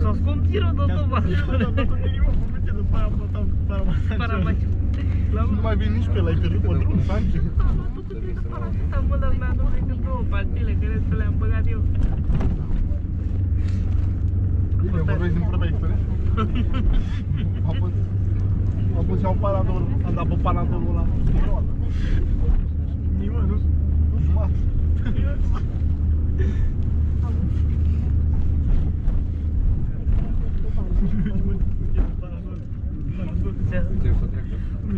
S-au scontiră de toba. Paramaciu. La Nu mai vin nici pe la ai pierdut pe drum, Sanchi. Am mă, dar mi-a adus decât două pastile, care să le-am băgat eu. Bine, vorbești din propria experiență? Am pus... Am pus iau parador, am dat pe paradorul ăla. Nimă, nu? Nu jumătate.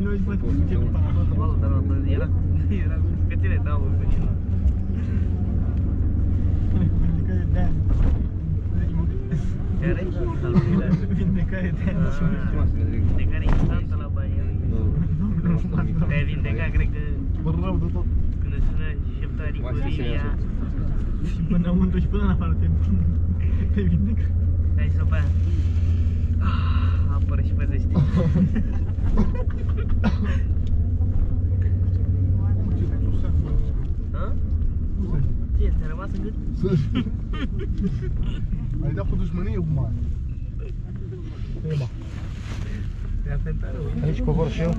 Noi mă ducem parador. Dar era, era că ți le dau în vecinul. Care? Al doilea. Vindecare de Ah, Vindecare instantă la baie. Te-ai vindecat, cred că Bă, rău de tot. când îți sună șeptarii cu Lilia. Și până înăuntru și până în afară te, te vindecă. Hai să bea. Ah, apără și păzește. Ha? Ce, ți-a rămas în gât? Ai dat cu dușmănie cu mare. Te-a tentat rău. Aici cobor și eu.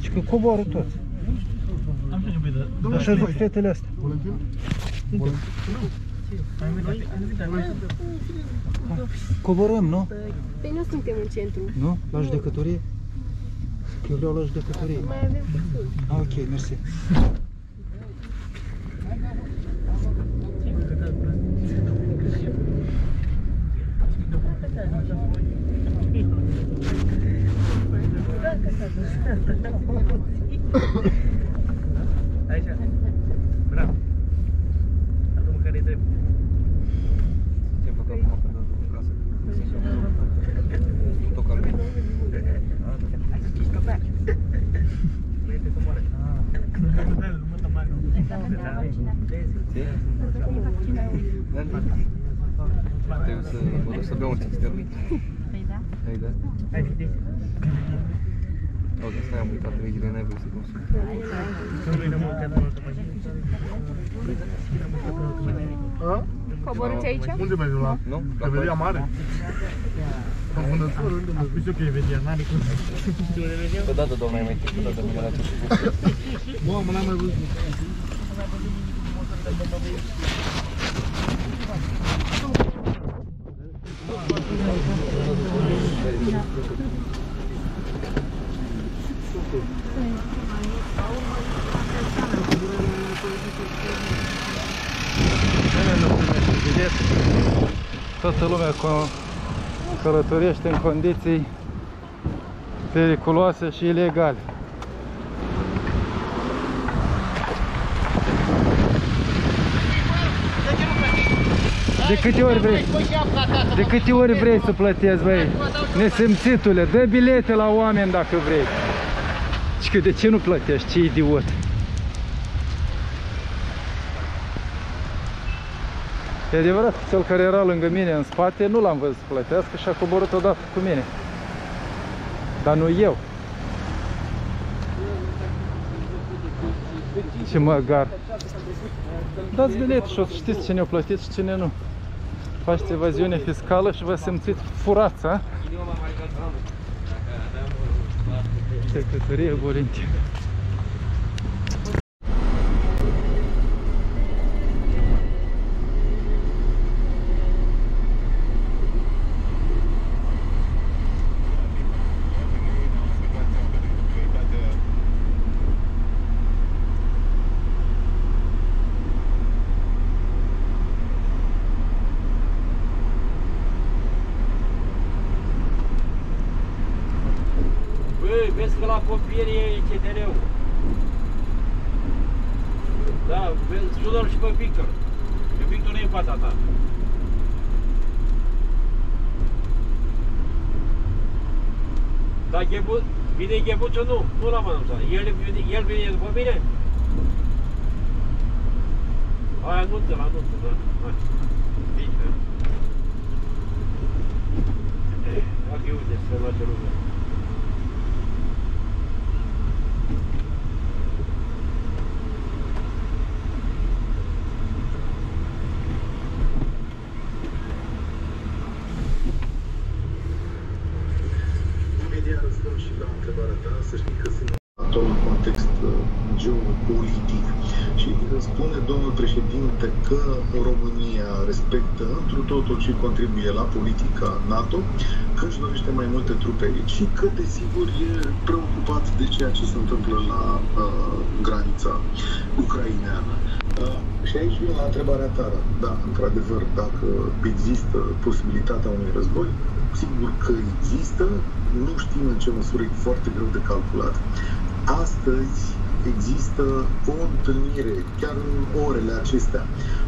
Și că coboară tot. Am ce nevoie de... Așa zic fetele astea. Valentin? Valentin? Coborăm, nu? Păi nu suntem în centru. Nu? La judecătorie? Eu vreau la judecătorie. Mai avem destul. Ah, ok, mersi. Așa. Bravo. Acum care e drept. Ce-am făcut acum când am dus în casă? Fotocalmie. Înainte să moară. Trebuie să mă duc să beau un țistern. Păi da. Hai, da? Hai, fi O, de asta am uitat legile, n-ai voie să consumi. Că noi ne-am mâncat multă mașină. A? Coborâți aici? Unde mergi la? Nu? La Revelia mare? În vânătură, unde mergi? Știu că e vegan, n-are cum. Că dată, doamne, ai mai timp, că dată mine la ce Bă, mă n-am mai văzut. Nimeni nu primește bilet. Toată lumea co- călătorește în condiții periculoase și ilegale. De câte ori vrei? De câte ori vrei să plătești, băi? Nesimțitule, dă bilete la oameni dacă vrei. Și că de ce nu plătești? Ce idiot! E adevărat, cel care era lângă mine în spate, nu l-am văzut să plătească și a coborât odată cu mine. Dar nu eu. Ce măgar. Dați bilet și o să știți cine a plătit și cine nu. Faceți evaziune fiscală și vă simțiți furați, a? Secretarie Vorintin. Băi, vezi că la copiere e CDR-ul. Da, vezi, sună și pe Victor. Că Victor nu e în fața ta. Da, Ghebu, vine Ghebuțul, nu, nu l-am anunțat. El, vine- el vine după mine? Hai, anunță-l, anunță, da. Hai. Bine. Dacă uite, să luați lumea. Então, context uh, geopolitic. Și uh, spune domnul președinte că România respectă întru totul și contribuie la politica NATO, că își dorește mai multe trupe aici și că, desigur, e preocupat de ceea ce se întâmplă la uh, granița ucraineană. Uh, și aici vin la întrebarea ta. Da, într-adevăr, dacă există posibilitatea unui război, sigur că există, nu știm în ce măsură e foarte greu de calculat. Astăzi există o întâlnire, chiar în orele acestea,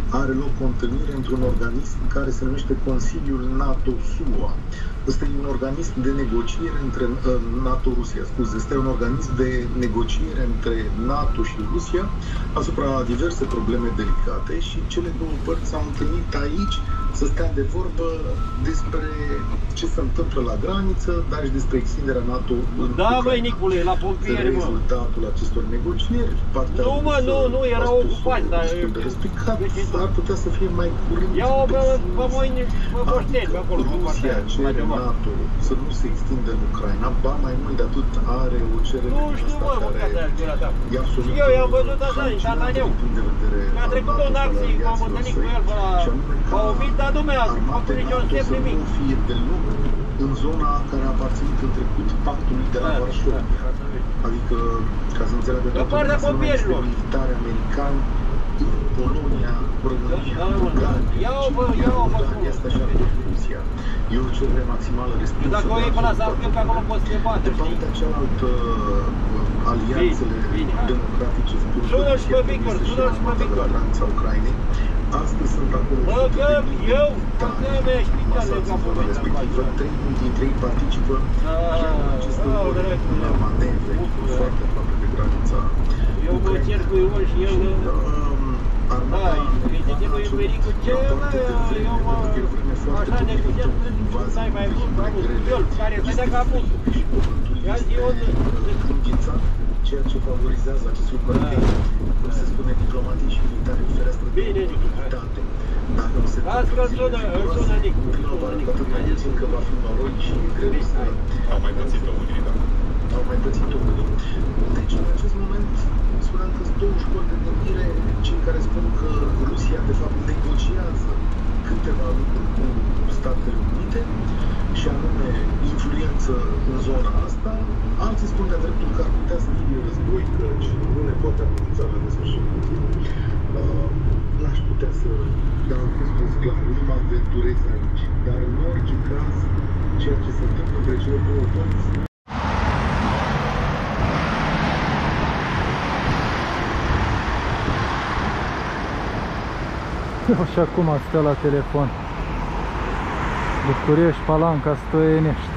are loc o întâlnire într-un organism care se numește Consiliul NATO-SUA. Ăsta e un organism de negociere între uh, NATO-Rusia, scuze, este un organism de negociere între NATO și Rusia asupra diverse probleme delicate și cele două părți s-au întâlnit aici să stea de vorbă despre ce se întâmplă la graniță, dar și despre extinderea NATO în Da, Ucraina. băi, Nicule, la pompieri, mă. rezultatul acestor negocieri, partea Nu, mă, nu, nu, era ocupat, dar... De respectat, deci ar putea să fie mai curând... Ia o bă, bă, mă, mă, adică pe acolo, Rusia cere NATO să nu se extinde în Ucraina, ba mai mult de atât are o cerere nu știu, mă, care e absolut... Eu i-am văzut asta, în Tataneu. Mi-a trecut un taxi, m-am întâlnit cu el pe la 1000, toată lumea, acoperi Josef nimic. Nu fie deloc în zona care a aparținut în trecut pactului de la Varșovia. Adică, ca să înțeleagă toată lumea, naționalismul militar american în Polonia, România, Bulgaria, Bulgaria, asta și Rusia. E o cerere maximală respinsă. Dacă o iei pe la Zarcăp, pe acolo poți să te bată, știi? De partea cealaltă, uh, alianțele democratice spun că Rusia trebuie să-și ia Ucrainei, Astăzi sunt acolo Bă, sute că de mii de eu, militari bă, că mi-aș pica de bazați în capul zona meu, respectivă. da. Trei dintre ei participă chiar în aceste Ah, ore dracu, la da. manevre Bun, foarte aproape de granița Eu mă cer cu el și el... um, armata Da, americană zice că a e cerut pericol. Ce, rapoarte mă, de vreme, eu mă- pentru că e o vreme foarte Așa de potrivită putem să invazii stai mai mult, vehicle am un grele. fiol care Este stătea ca frig musul. și pământul Ia este zi, eu nu- uh, înghețat, ceea ce favorizează acest lucru. Da. Adică, cum se spune diplomatic și militar, e o fereastră de Bine, Nicu, hai. oportunitate. Dacă nu se Lasă că îl sună, îl sună Nicu, îl Prima sună oară, Nicu. cu atât mai puțin că va fi noroi și e greu să Au mai pățit-o unii, da. au mai pățit-o unii. Deci, în acest moment, spuneam că sunt două școli de gândire, cei care spun că Rusia, de fapt, negociază câteva lucruri cu Statele Unite, și anume influență în zona asta. Alții spun de dreptul că ar putea să fie război, căci nu ne poate amenința la nesfârșit. Uh, N-aș putea să dau un răspuns clar, nu mă aventurez aici. Dar în orice caz, ceea ce se întâmplă între cele două părți Și acum stă la telefon. București, Palanca, Stoienești.